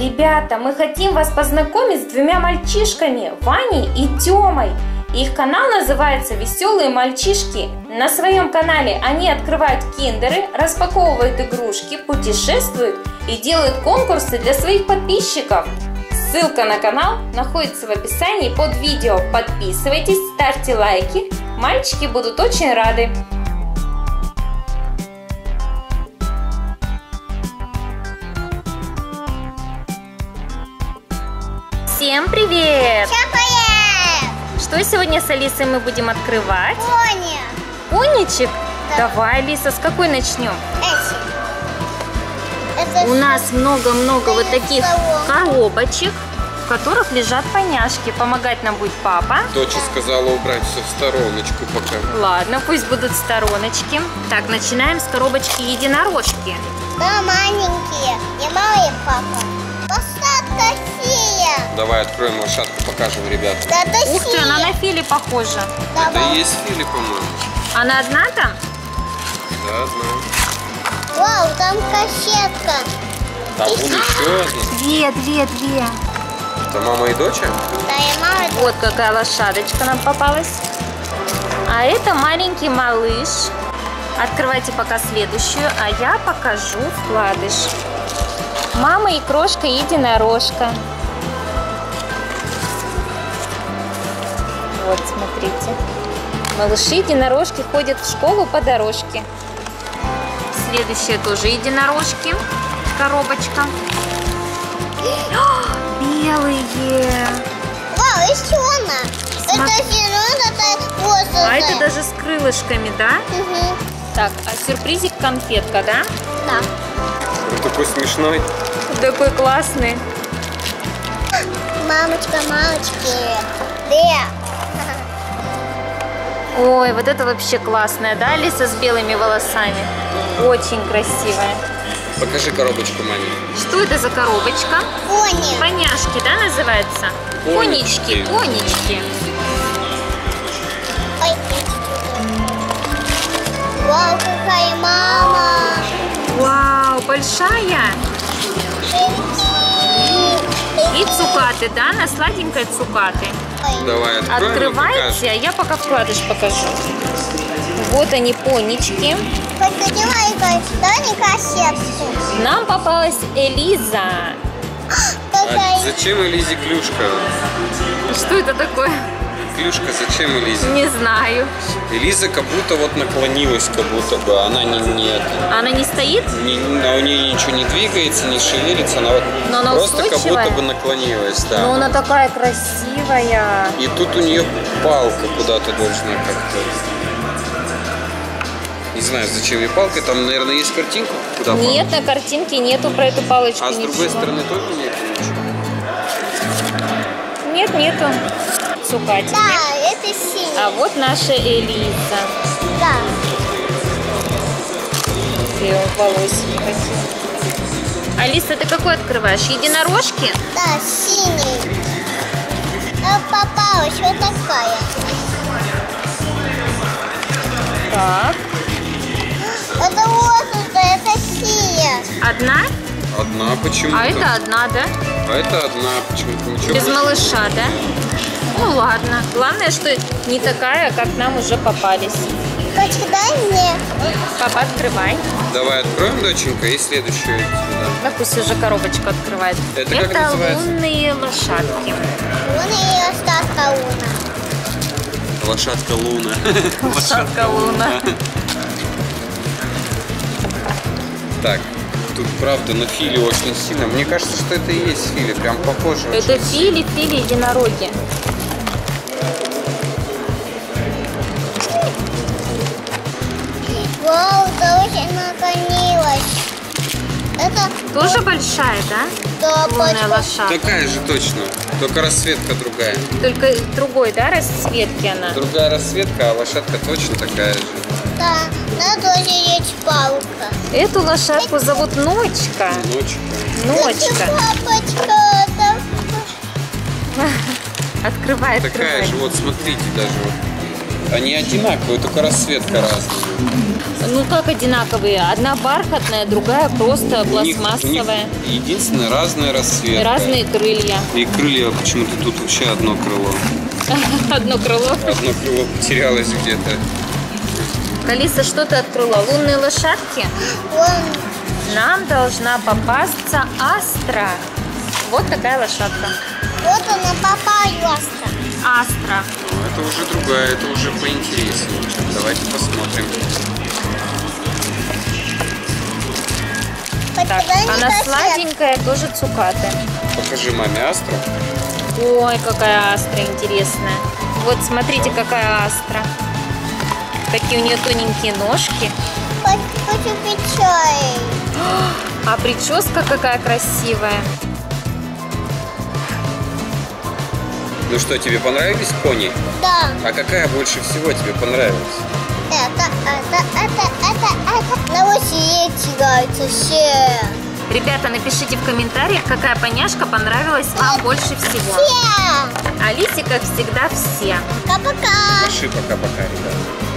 Ребята, мы хотим вас познакомить с двумя мальчишками, Ваней и Тёмой. Их канал называется «Веселые мальчишки». На своем канале они открывают киндеры, распаковывают игрушки, путешествуют и делают конкурсы для своих подписчиков. Ссылка на канал находится в описании под видео. Подписывайтесь, ставьте лайки. Мальчики будут очень рады. Всем привет! Чапаев! Что сегодня с Алисой мы будем открывать? Пони! Поничек? Да. Давай, Алиса, с какой начнем? Эти. Это У нас много-много вот таких коробочек, в которых лежат поняшки. Помогать нам будет папа. Доча сказала убрать все в стороночку пока. Ладно, пусть будут стороночки. Так, начинаем с коробочки единорожки. Да, маленькие. И мама, и папа. Давай откроем лошадку, покажем, ребят. Да, это Ух ты, она на Филе похожа. Да Давай. есть Фили, по-моему. Она одна там? Да, одна. Вау, там кассетка. Там вон еще одна. Две, две, две. Это мама и доча? Да, и мама. Вот какая лошадочка нам попалась. А это маленький малыш. Открывайте пока следующую, а я покажу вкладыш. Мама и крошка единорожка. Вот, смотрите. Малыши единорожки ходят в школу по дорожке. Следующая тоже единорожки. Коробочка. О, белые. Вау, еще одна. Смотри. Это зеленая, это розовая. А это даже с крылышками, да? Мгм. Так, а сюрпризик конфетка, да? Да. Он такой смешной. Такой классный. Мамочка, мамочки. Где? Ой, вот это вообще классная, да, Алиса с белыми волосами? Очень красивая. Покажи коробочку маме. Что это за коробочка? Пони. Поняшки, да, называется? Понички. Понички. Ой, Вау, какая мама. Вау, большая. И цукаты, да, на сладенькой цукаты. Давай откроем и Открывайте, а я пока вкладыш покажу. Вот они, понички. Нам попалась Элиза. А зачем Элизе клюшка? Что это такое? Клюшка зачем Элизе? Не знаю. Элиза как будто вот наклонилась, как будто бы. Она не, нет. Она не стоит? Не, у нее ничего не двигается, не шевелится, она вот Но она просто как будто бы наклонилась, да. Но она такая красивая. И тут у нее палка куда-то должна как-то. Не знаю, зачем ей палка. Там, наверное, есть картинка, куда Нет, на картинке нету про эту палочку палка. А с другой стороны тоже нет ничего. Нет, нету. Цукатики. Да, это синий. А вот наша Элиза. Да. Где волосики. Алиса, ты какой открываешь? Единорожки? Да, синий. А попалась вот такая. Так. Это розовая, это синяя. Одна? Одна почему-то. А это одна, да? А это одна почему-то. Ничего Без малыша, да? Ну ладно. Главное, что не такая, как нам уже попались. Дочка, дай мне. Папа, открывай. Давай откроем, доченька, и следующую сюда. Да пусть уже коробочку открывает. Это как называется? лунные лошадки. И остатка луна. Лошадка Луна. Лошадка Луна. Так, тут правда на Филе очень сильно. Мне кажется, что это и есть Фили, прям похоже. Это очень. фили, фили, единороги. Это Тоже большая, да? да, Лунная лошадка. Такая же точно, только расцветка другая. Только другой, да, расцветки она? Другая расцветка, а лошадка точно такая же. Да, на тоже есть палка. Эту лошадку зовут Ночка. Ночка. Ночка. Папочка, это... Открывай, Такая открывай. же, вот смотрите даже вот. Они одинаковые, только расцветка разная. Ну как одинаковые? Одна бархатная, другая просто У них- у них пластмассовая. единственное разная расцветка. Разные крылья. И крылья почему-то тут вообще одно крыло. Одно крыло. Одно крыло потерялось где-то. Алиса что-то открыла. Лунные лошадки. Нам должна попасться Астра. Вот такая лошадка. вот она попалась. Астра. Ну, это уже другая, это уже поинтереснее. Давайте посмотрим. Так, она сладенькая, тоже цукаты. Покажи маме Астру. Ой, какая астра интересная. Вот смотрите, какая астра. Такие у нее тоненькие ножки. Хочу пить чай. А прическа какая красивая. Ну что, тебе понравились пони? Да. А какая больше всего тебе понравилась? Это, это, это, это, это. На оси тягаются все. Ребята, напишите в комментариях, какая поняшка понравилась вам больше всего. Все. Алисе, как всегда, все. Пока-пока. Маши пока-пока, ребят.